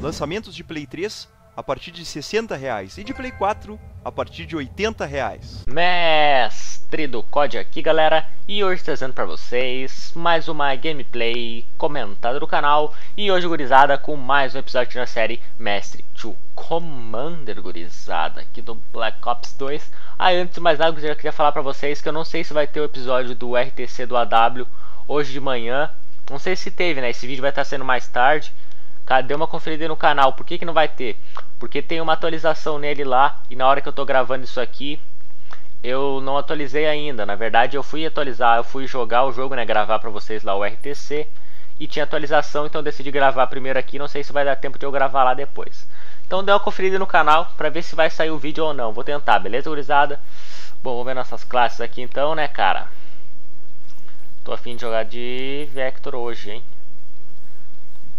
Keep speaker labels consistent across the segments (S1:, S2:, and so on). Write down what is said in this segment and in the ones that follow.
S1: Lançamentos de Play 3 a partir de 60 reais e de Play 4 a partir de 80 reais.
S2: Mestre do COD aqui galera. E hoje trazendo para vocês mais uma gameplay comentada do canal. E hoje gurizada com mais um episódio da série Mestre to Commander gurizada aqui do Black Ops 2 Aí ah, antes de mais nada eu queria falar para vocês que eu não sei se vai ter o episódio do RTC do AW hoje de manhã. Não sei se teve né, esse vídeo vai estar sendo mais tarde. Dê uma conferida no canal. Por que, que não vai ter? Porque tem uma atualização nele lá e na hora que eu tô gravando isso aqui, eu não atualizei ainda. Na verdade, eu fui atualizar, eu fui jogar o jogo, né, gravar para vocês lá o RTC e tinha atualização, então decidi gravar primeiro aqui, não sei se vai dar tempo de eu gravar lá depois. Então dê uma conferida no canal para ver se vai sair o vídeo ou não. Vou tentar, beleza, gurizada? Bom, vamos ver nossas classes aqui então, né, cara? Tô afim de jogar de Vector hoje, hein?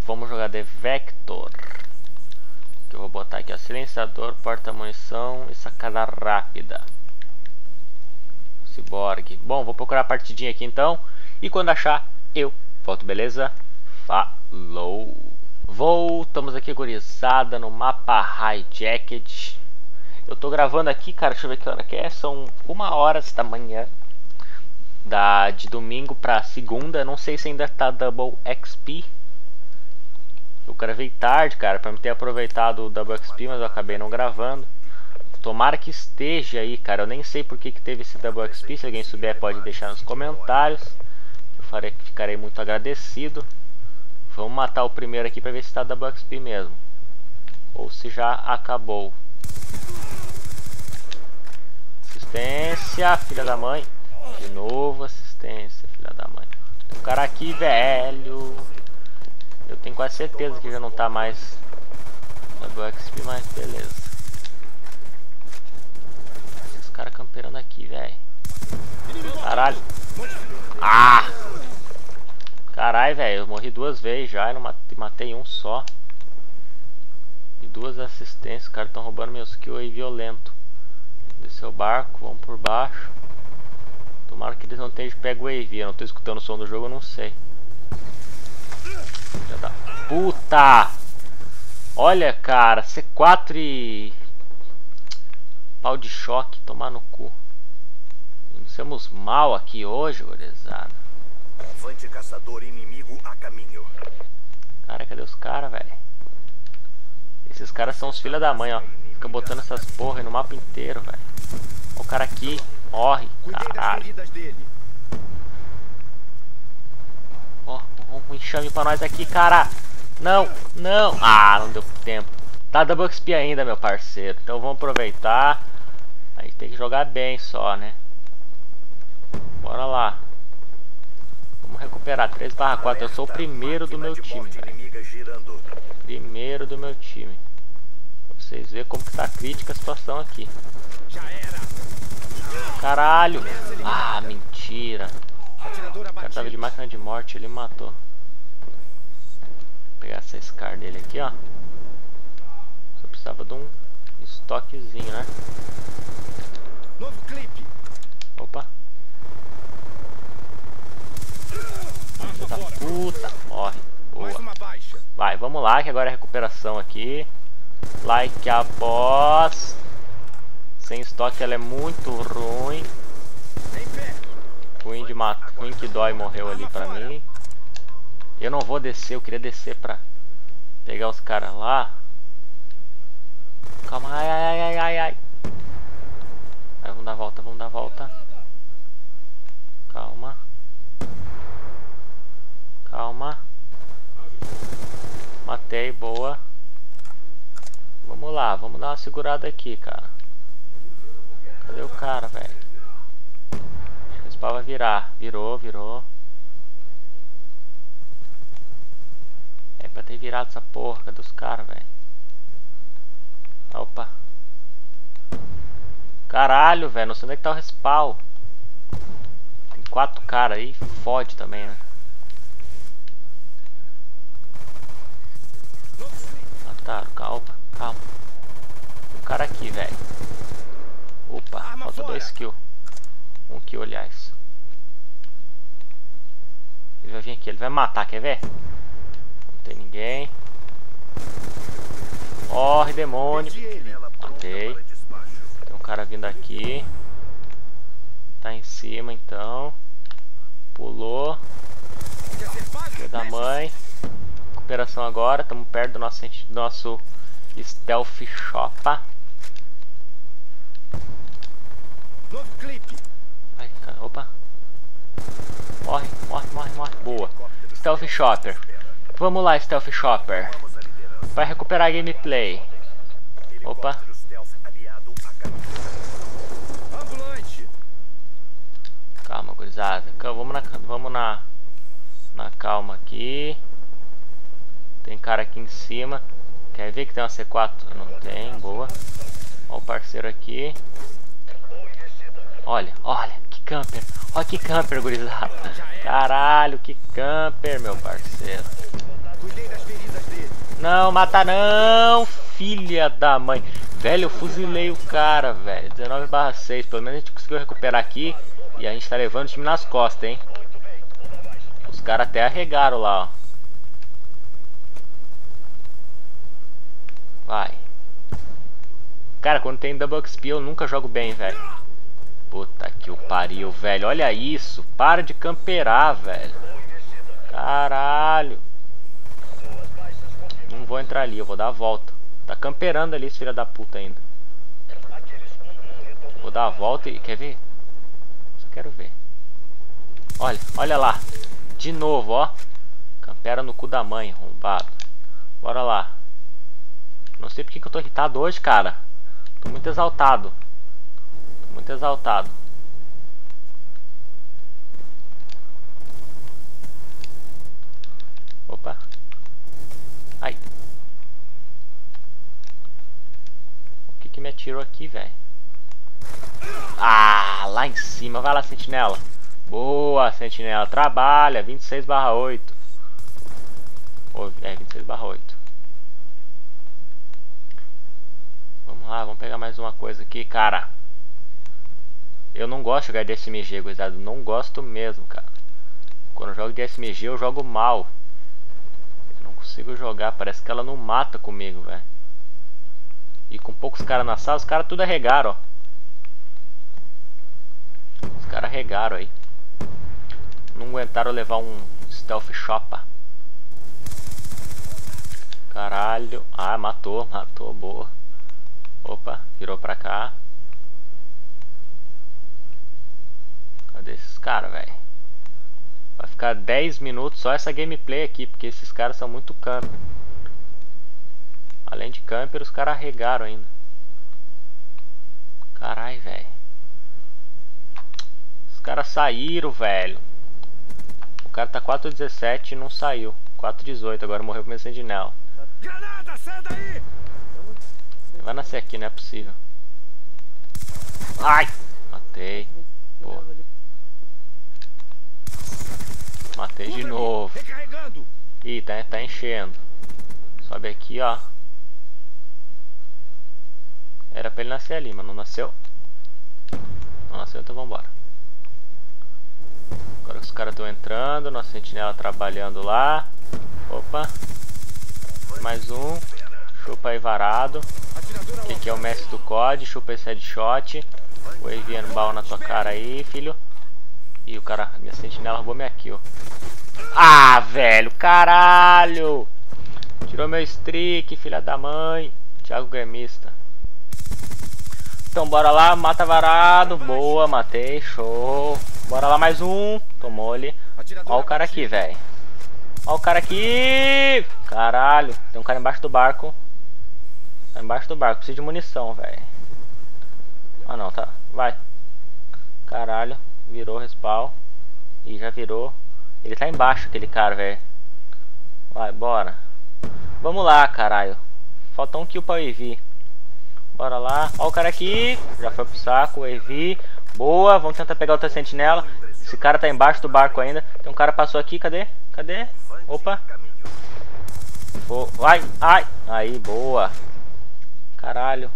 S2: Vamos jogar de Vector. Que eu vou botar aqui, ó, silenciador, porta-munição e sacada rápida. Cyborg. Bom, vou procurar a partidinha aqui então. E quando achar, eu volto, beleza? Falou! Voltamos aqui, gurizada, no mapa High Jacket. Eu tô gravando aqui, cara, deixa eu ver que hora que é. São uma hora da manhã. Da, de domingo pra segunda. Não sei se ainda tá Double XP. Eu gravei tarde, cara, pra me ter aproveitado o Double XP, mas eu acabei não gravando. Tomara que esteja aí, cara. Eu nem sei por que, que teve esse Double XP. Se alguém souber, pode deixar nos comentários. Eu farei, ficarei muito agradecido. Vamos matar o primeiro aqui pra ver se tá Double XP mesmo. Ou se já acabou. Assistência, filha da mãe. De novo, assistência, filha da mãe. Um cara aqui, velho. Eu tenho quase certeza que já não tá mais na Black XP, mas beleza. Caras camperando aqui, velho. Caralho. Ah! Caralho, velho. Eu morri duas vezes já e não matei, matei um só. E duas assistências. Os caras estão roubando meus kills aí violento. Desceu o barco, vamos por baixo. Tomara que eles não tenham pego o AV. Eu não tô escutando o som do jogo, eu não sei. Filha da puta! Olha, cara, C4 e... Pau de choque, tomar no cu. Iniciamos mal aqui hoje, gurizada.
S3: Avante caçador inimigo a caminho.
S2: Cara, cadê os caras, velho? Esses caras são os filha da mãe, ó. Fica botando essas porra no mapa inteiro, velho. O cara aqui morre, caralho. um enxame pra nós aqui, cara. Não, não. Ah, não deu tempo. Tá double XP ainda, meu parceiro. Então vamos aproveitar. A gente tem que jogar bem só, né? Bora lá. Vamos recuperar 3 barra 4. Eu sou o primeiro do meu time, Primeiro do meu time. Pra vocês verem como que tá crítica a situação aqui. Caralho. Ah, mentira. O cara tava de máquina de morte, ele matou pegar essa Scar dele aqui, ó. Só precisava de um estoquezinho, né? Novo clipe. Opa. Da puta, morre. Boa. Vai, vamos lá, que agora é recuperação aqui. Like a boss. Sem estoque ela é muito ruim. Ruim de matar. Ruim que dói morreu ali pra mim. Eu não vou descer, eu queria descer pra pegar os caras lá. Calma, ai, ai, ai, ai, ai. Aí, vamos dar a volta, vamos dar a volta. Calma. Calma. Matei, boa. Vamos lá, vamos dar uma segurada aqui, cara. Cadê o cara, velho? Acho que esse pau vai virar. Virou, virou. pra ter virado essa porca dos caras, velho. Opa. Caralho, velho. Não sei onde é que tá o respawn. Tem quatro caras aí. Fode também, né? Mataram. Calma, calma. Tem um cara aqui, velho. Opa,
S3: Arma
S2: falta
S3: fora.
S2: dois kills. Um kill, aliás. Ele vai vir aqui, ele vai matar, quer ver? Não tem ninguém. Corre, demônio.
S3: Despacho.
S2: Tem um cara vindo aqui. Tá em cima, então. Pulou. Filho da mãe. Recuperação agora. Estamos perto do nosso, do nosso Stealth Shop.
S3: Novo clipe.
S2: Ai, cara, opa. Morre, morre, morre, morre. Boa. Stealth Shopper. Vamos lá, Stealth Shopper. Vai recuperar a gameplay. Opa. Calma, gurizada. Vamos na, vamos na, na calma aqui. Tem cara aqui em cima. Quer ver que tem uma C4? Não tem, boa. Ó o parceiro aqui. Olha, olha, que camper. Olha que camper, gurizada. Caralho, que camper, meu parceiro. Não, mata não, filha da mãe. Velho, eu fuzilei o cara, velho. 19 barra 6. Pelo menos a gente conseguiu recuperar aqui. E a gente tá levando o time nas costas, hein. Os caras até arregaram lá, ó. Vai. Cara, quando tem double XP eu nunca jogo bem, velho. Puta que o pariu, velho. Olha isso. Para de camperar, velho. Caralho. Não vou entrar ali, eu vou dar a volta. Tá camperando ali esse filho da puta ainda. Vou dar a volta e. Quer ver? Só quero ver. Olha, olha lá. De novo, ó. Campera no cu da mãe, arrombado. Bora lá. Não sei porque que eu tô irritado hoje, cara. Tô muito exaltado. Tô muito exaltado. Opa. Ai. O atirou aqui, velho? Ah, lá em cima. Vai lá, sentinela. Boa, sentinela. Trabalha. 26 barra 8. Ou, é, 26 barra 8. Vamos lá, vamos pegar mais uma coisa aqui, cara. Eu não gosto de jogar de SMG, gurizada. Não gosto mesmo, cara. Quando eu jogo de SMG, eu jogo mal. Eu não consigo jogar. Parece que ela não mata comigo, velho. Com poucos caras na sala, os caras tudo arregaram, ó. Os caras arregaram aí. Não aguentaram levar um stealth shopper. Caralho. Ah, matou, matou, boa. Opa, virou pra cá. Cadê esses caras, velho? Vai ficar 10 minutos só essa gameplay aqui, porque esses caras são muito camper. Além de camper, os caras arregaram ainda. Carai, velho. Os caras saíram, velho. O cara tá 4.17 e não saiu. 4.18, agora morreu pro meu sentinela.
S3: Granada, sai daí!
S2: Vai nascer aqui, não é possível. Ai! Matei. Boa. Matei de novo. Ih, tá, tá enchendo. Sobe aqui, ó. Era pra ele nascer ali, mas não nasceu. Não nasceu, então vambora. Agora que os caras estão entrando, nossa sentinela trabalhando lá. Opa. Mais um. Chupa aí varado. Que aqui é o mestre do COD, chupa esse headshot. O Avian bala na tua cara aí, filho. Ih, o cara, minha sentinela roubou minha kill. Ah, velho, caralho! Tirou meu streak, filha da mãe. Thiago Gremista. Então bora lá, mata varado. Boa, matei, show. Bora lá mais um. Tomou ali. Ó o cara aqui, velho. Ó o cara aqui. Caralho, tem um cara embaixo do barco. Tá embaixo do barco, preciso de munição, velho. Ah não, tá. Vai. Caralho, virou respawn. E já virou. Ele tá embaixo, aquele cara, velho. Vai, bora. Vamos lá, caralho. Falta um kill pra EV. Bora lá. Ó o cara aqui. Já foi pro saco, EV. Boa, vamos tentar pegar outra sentinela. Esse cara tá embaixo do barco ainda. Tem um cara passou aqui, cadê? Cadê? Opa. Vai, ai. Aí, boa. Caralho.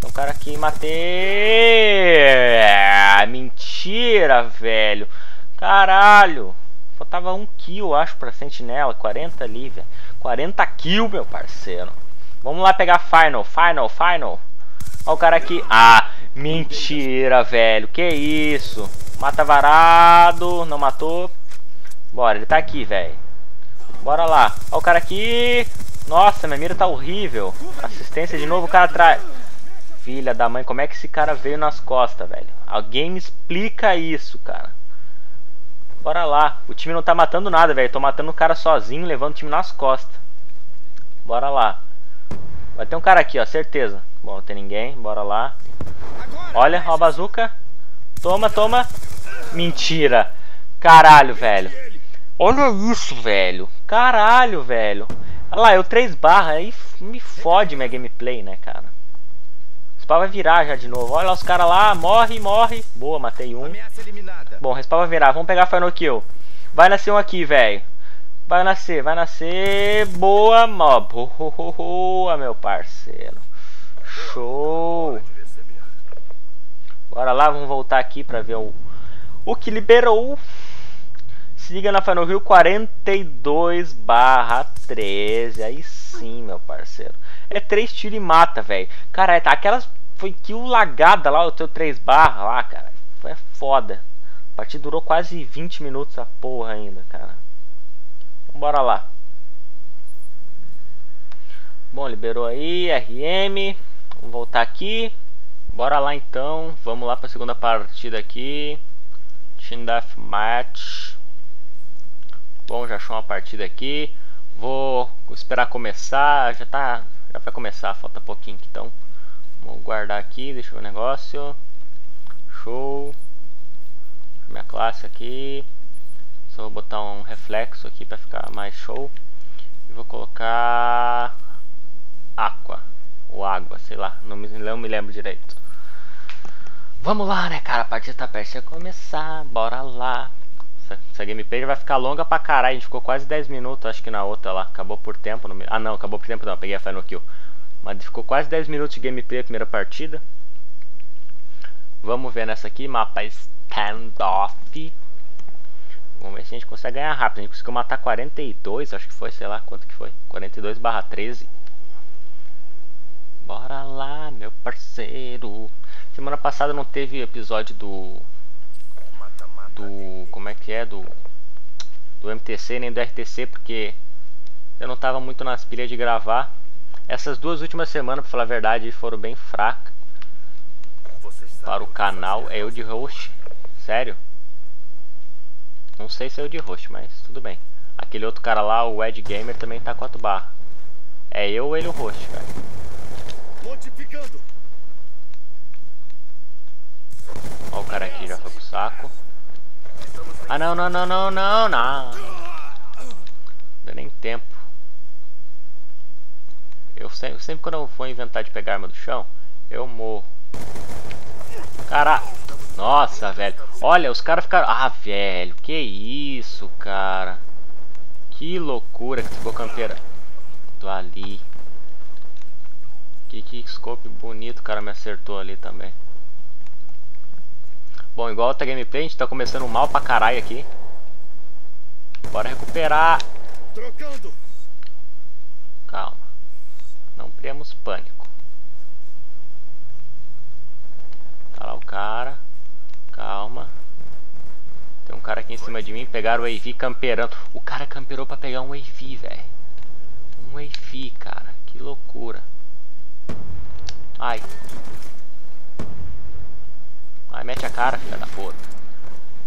S2: Tem um cara aqui, matei! Mentira, velho. Caralho. Faltava um kill, acho, pra sentinela. 40 ali, velho. 40 kill, meu parceiro. Vamos lá pegar final, final, final. Olha o cara aqui. Ah, mentira, velho. Que isso? Mata varado. Não matou. Bora, ele tá aqui, velho. Bora lá. Olha o cara aqui. Nossa, minha mira tá horrível. Assistência de novo, o cara atrás. Filha da mãe, como é que esse cara veio nas costas, velho? Alguém me explica isso, cara. Bora lá. O time não tá matando nada, velho. Tô matando o cara sozinho, levando o time nas costas. Bora lá. Vai ter um cara aqui, ó, certeza. Bom, não tem ninguém. Bora lá. Olha, ó a bazuca. Toma, toma. Mentira. Caralho, velho. Olha isso, velho. Caralho, velho. Olha lá, eu 3 barra. Aí me fode minha gameplay, né, cara. Respawn vai virar já de novo. Olha lá os caras lá. Morre, morre. Boa, matei um. Bom, respawn vai virar. Vamos pegar Final Kill. Vai nascer um aqui, velho. Vai nascer, vai nascer. Boa, mob. Boa, meu parceiro. Show. Bora lá, vamos voltar aqui pra ver o, o que liberou. Siga na Final Rio 42 barra 13. Aí sim, meu parceiro. É 3 tiros e mata, velho. Cara, tá, aquelas foi kill lagada lá, o teu 3 barra lá, cara. Foi foda. A partida durou quase 20 minutos a porra ainda, cara. Bora lá. Bom, liberou aí, RM. Vamos voltar aqui. Bora lá então. Vamos lá para a segunda partida aqui. Team Deathmatch. Bom, já achou uma partida aqui. Vou esperar começar. Já tá. Já vai começar, falta pouquinho. Então, vou guardar aqui. Deixa o negócio. Show. Minha classe aqui. Só vou botar um reflexo aqui para ficar mais show. E vou colocar aqua ou água, sei lá, não me, não me lembro direito. Vamos lá, né, cara? A partida tá perto de começar, bora lá. Essa, essa gameplay vai ficar longa pra caralho. A gente ficou quase 10 minutos, acho que na outra lá. Acabou por tempo. No... Ah, não, acabou por tempo não. Peguei a final kill. Mas ficou quase 10 minutos de gameplay a primeira partida. Vamos ver nessa aqui. Mapa standoff. Vamos ver se a gente consegue ganhar rápido. A gente conseguiu matar 42, acho que foi, sei lá quanto que foi. 42 barra 13. Bora lá, meu parceiro. Semana passada não teve episódio do... Do... Como é que é? Do... Do MTC nem do RTC, porque... Eu não tava muito nas pilhas de gravar. Essas duas últimas semanas, pra falar a verdade, foram bem fracas. Para o canal. É eu de host. Sério? Não sei se é o de host, mas tudo bem. Aquele outro cara lá, o Ed Gamer, também tá 4 barra. É eu ou ele o host, cara. Ó o cara aqui já foi pro saco. Ah não, não, não, não, não, não. Não deu nem tempo. Eu sempre, sempre quando eu for inventar de pegar arma do chão, eu morro. Caralho. Nossa, velho. Olha, os caras ficaram... Ah, velho. Que isso, cara. Que loucura que ficou campeira. Tô ali. Que, que scope bonito o cara me acertou ali também. Bom, igual outra gameplay, a gente tá começando mal pra caralho aqui. Bora recuperar. Calma. Não criamos pânico. Tá lá o cara. Calma. Tem um cara aqui em cima de mim. Pegaram o AV camperando. O cara camperou pra pegar um AV, velho. Um AV, cara. Que loucura. Ai. Ai, mete a cara, filha da puta.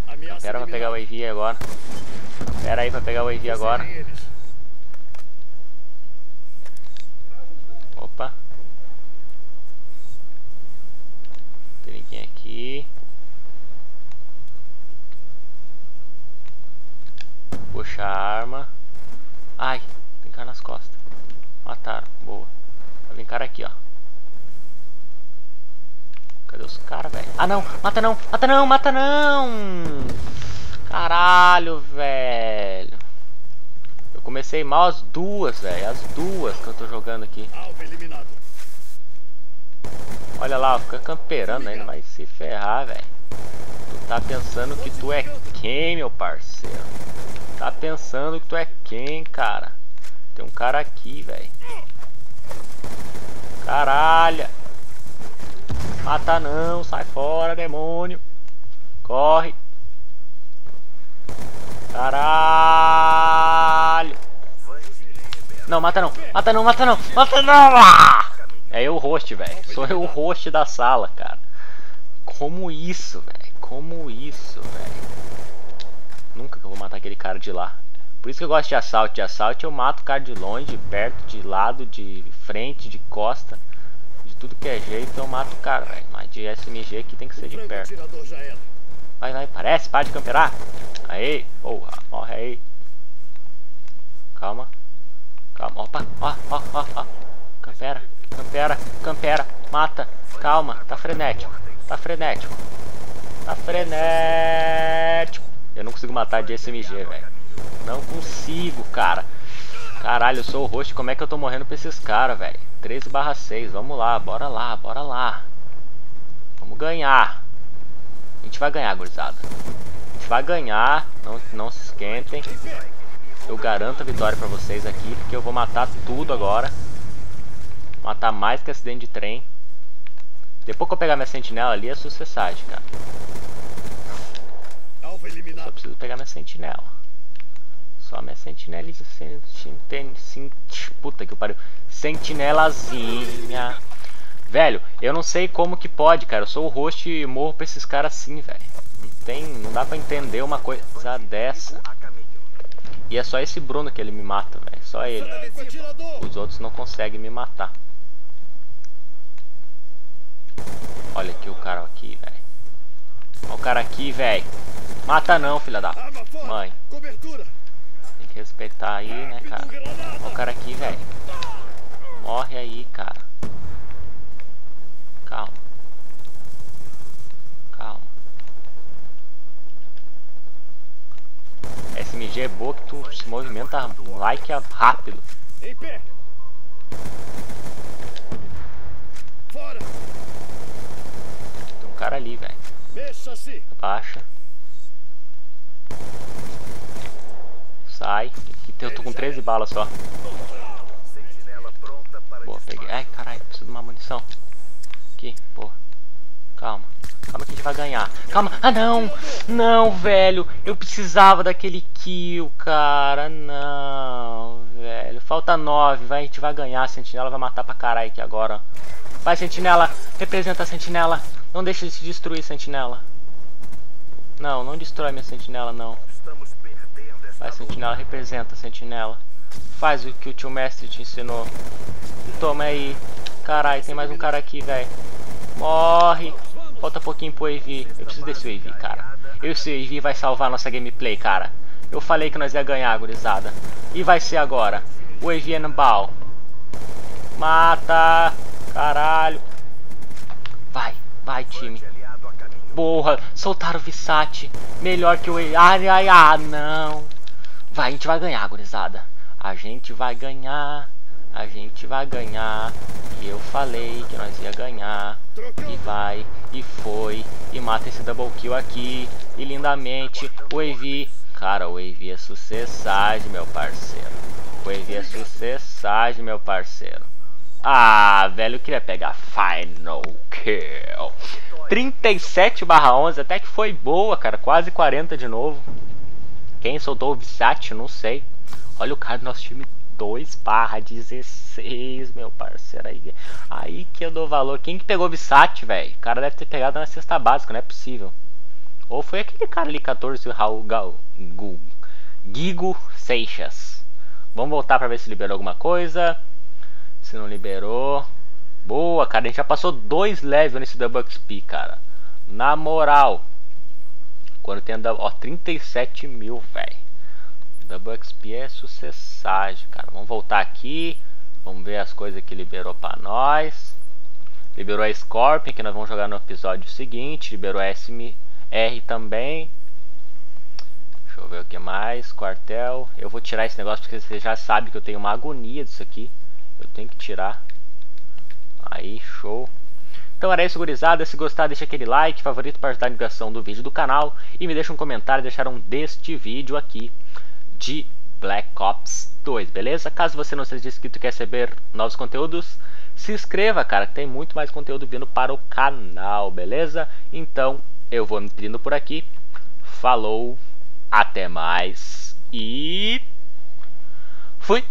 S2: Campera pra pegar o AV agora. Pera aí pra pegar o AV agora. Opa. Tem ninguém aqui. Puxa a arma. Ai, tem cara nas costas. Mataram, boa. Vai vir cara aqui, ó. Cadê os caras, velho? Ah, não! Mata não! Mata não! Mata não! Caralho, velho. Eu comecei mal as duas, velho. As duas que eu tô jogando aqui. Olha lá, fica camperando ainda, vai se ferrar, velho. Tu tá pensando que tu é quem, meu parceiro? Tá pensando que tu é quem, cara? Tem um cara aqui, velho. Caralho. Mata não, sai fora, demônio. Corre. Caralho. Não, mata não. Mata não, mata não. Mata não. Ah! É eu o host, velho. Sou eu o host da sala, cara. Como isso, velho? Como isso, velho? Nunca que eu vou matar aquele cara de lá. Por isso que eu gosto de assalto. De assalto eu mato o cara de longe, de perto, de lado, de frente, de costa. De tudo que é jeito eu mato o cara, velho. Mas de SMG aqui tem que ser de perto. Vai, vai, parece, para de camperar. Aí, porra, morre aí. Calma. Calma, opa, ó, ó, ó, ó. Campera, campera, campera, mata. Calma, tá frenético. Tá frenético. Tá frenético. Eu não consigo matar de SMG, velho. Não consigo, cara. Caralho, eu sou o host, como é que eu tô morrendo pra esses caras, velho? 13 barra 6, vamos lá, bora lá, bora lá. Vamos ganhar. A gente vai ganhar, gurizada. A gente vai ganhar, não, não se esquentem. Eu garanto a vitória pra vocês aqui, porque eu vou matar tudo agora. Matar mais que acidente de trem. Depois que eu pegar minha sentinela ali, é sucessagem, cara. Só preciso pegar minha sentinela. Só minha sentinela de Puta que pariu. Sentinelazinha. Velho, eu não sei como que pode, cara. Eu sou o host e morro pra esses caras assim, velho. Não tem. Não dá pra entender uma coisa dessa. E é só esse Bruno que ele me mata, velho. Só ele. Os outros não conseguem me matar. Olha aqui o cara aqui, velho. Olha o cara aqui, velho. Mata não, filha da mãe. Tem que respeitar aí, né, cara? Olha o cara aqui, velho. Morre aí, cara. Calma. Calma. SMG é boa que tu se movimenta like rápido. Em pé. Fora. Tem um cara ali, velho. Baixa. Sai. Eu tô com 13 balas só. Boa, peguei. Ai, caralho, preciso de uma munição. Aqui, porra. Calma. Calma que a gente vai ganhar. Calma. Ah, não. Não, velho. Eu precisava daquele kill, cara. Não, velho. Falta 9. Vai, a gente vai ganhar. A sentinela vai matar pra caralho aqui agora. Vai, sentinela. Representa a sentinela. Não deixa de se destruir, sentinela. Não, não destrói minha sentinela, não. Vai, sentinela, representa, sentinela. Faz o que o tio mestre te ensinou. Toma aí. Caralho, tem mais um cara aqui, velho. Morre. Falta pouquinho pro AV. Eu preciso desse AV, cara. O AV vai salvar nossa gameplay, cara. Eu falei que nós ia ganhar, gurizada. E vai ser agora. O AV no ball. Mata. Caralho. Vai, vai, time. Porra, soltaram o Vissati. Melhor que o... Ai, ai, ah, não. Vai, a gente vai ganhar, gurizada. A gente vai ganhar. A gente vai ganhar. E eu falei que nós ia ganhar. E vai, e foi. E mata esse double kill aqui. E lindamente, o EV. Cara, o EV é sucessagem, meu parceiro. O EV é sucessagem, meu parceiro. Ah, velho, eu queria pegar Final Kill. 37 barra 11, até que foi boa, cara. Quase 40 de novo. Quem soltou o Vissat, não sei. Olha o cara do nosso time 2 barra 16, meu parceiro. Aí, aí que eu dou valor. Quem que pegou o Vissat, velho? O cara deve ter pegado na cesta básica, não é possível. Ou foi aquele cara ali, 14, o Raul Gal, Gigo Seixas. Vamos voltar pra ver se liberou alguma coisa. Se não liberou. Boa, cara. A gente já passou dois levels nesse Double XP, cara. Na moral. Quando tem ó, 37 mil, velho. Double XP é sucessagem, cara. Vamos voltar aqui. Vamos ver as coisas que liberou pra nós. Liberou a Scorpion, que nós vamos jogar no episódio seguinte. Liberou a SMR também. Deixa eu ver o que mais. Quartel. Eu vou tirar esse negócio porque você já sabe que eu tenho uma agonia disso aqui. Eu tenho que tirar. Aí, show. Então era isso, gurizada. Se gostar, deixa aquele like, favorito para ajudar a divulgação do vídeo do canal. E me deixa um comentário, deixaram deste vídeo aqui de Black Ops 2, beleza? Caso você não seja inscrito e quer receber novos conteúdos, se inscreva, cara, que tem muito mais conteúdo vindo para o canal, beleza? Então, eu vou me pedindo por aqui. Falou, até mais e fui!